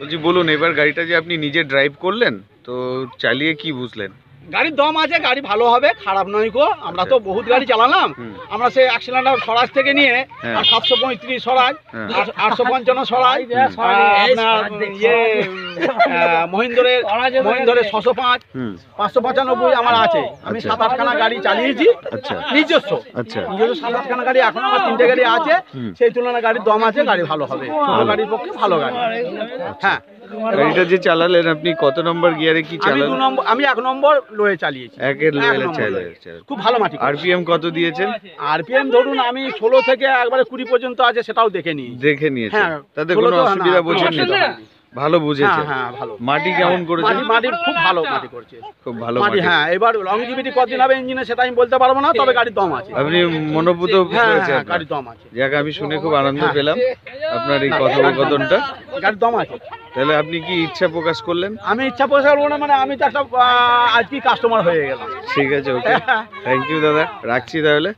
বলছি বলুন এবার গাড়িটা যে আপনি নিজে ড্রাইভ করলেন তো চালিয়ে কি বুঝলেন? গাড়ির দম আছে গাড়ি ভালো হবে খারাপ নয় গো। আমরা তো বহুত গাড়ি চালালাম। আমরা সেই এক সিলিন্ডার স্বরাজ থেকে নিয়ে হ্যাঁ। আর সাতশো পঁয়ত্রিশ স্বরাজ হ্যাঁ। আটশো পঞ্চান্ন স্বরাজ ইয়ে মহিন্দ্রের মহিন্দ্রের ছশো পাঁচ পাঁচশো পঁচানব্বই আমার আছে। আমি আচ্ছা। সাত আটখানা গাড়ি চালিয়েছি। আচ্ছা। নিজস্ব। আচ্ছা। নিজস্ব সাত আটখানা গাড়ি এখন আমার তিনটে গাড়ি আছে। সেই তুলনায় গাড়ির দম আছে গাড়ি ভালো হবে। ছোট গাড়ির পক্ষে ভালো গাড়ি। হ্যাঁ। গাড়িটা যে চালালেন আপনি কত নম্বর গিয়ারে কি চালালেন? নম্বর আমি এক নম্বর লোয়ে চালিয়েছি। একের এক লেভেলে নম্বর খুব ভালো মাটি আরপিএম কত দিয়েছেন? আরপিএম ধরুন আমি ষোলো থেকে একবারে কুড়ি পর্যন্ত আছে সেটাও দেখে নিই দেখে নিয়েছি হ্যাঁ, তাতে কোনো অসুবিধা বোঝেননি। ভালো বুঝেছে। হ্যাঁ হ্যাঁ ভালো। মাটি কেমন করেছে? মাটি মাটি খুব ভালো মাটি করছে। খুব ভালো মাটি হ্যাঁ এবার লংজিভিটি কতদিন হবে ইঞ্জিনে সেটা আমি বলতে পারব না তবে গাড়ির দম আছে। আপনি মনোভূত হ্যাঁ হয়েছে হ্যাঁ গাড়ির দম আছে। যাক আমি শুনে খুব আনন্দ হ্যাঁ। পেলাম আপনার এই কথোপকথনটা। গাড়ির দম আছে। তাহলে আপনি কি ইচ্ছা প্রকাশ করলেন? আমি ইচ্ছা পয়সা করব না মানে আমি তো একটা আজকে কাস্টমার হয়ে গেলাম। ঠিক আছে ওকে থ্যাংক ইউ দাদা। রাখছি তাহলে।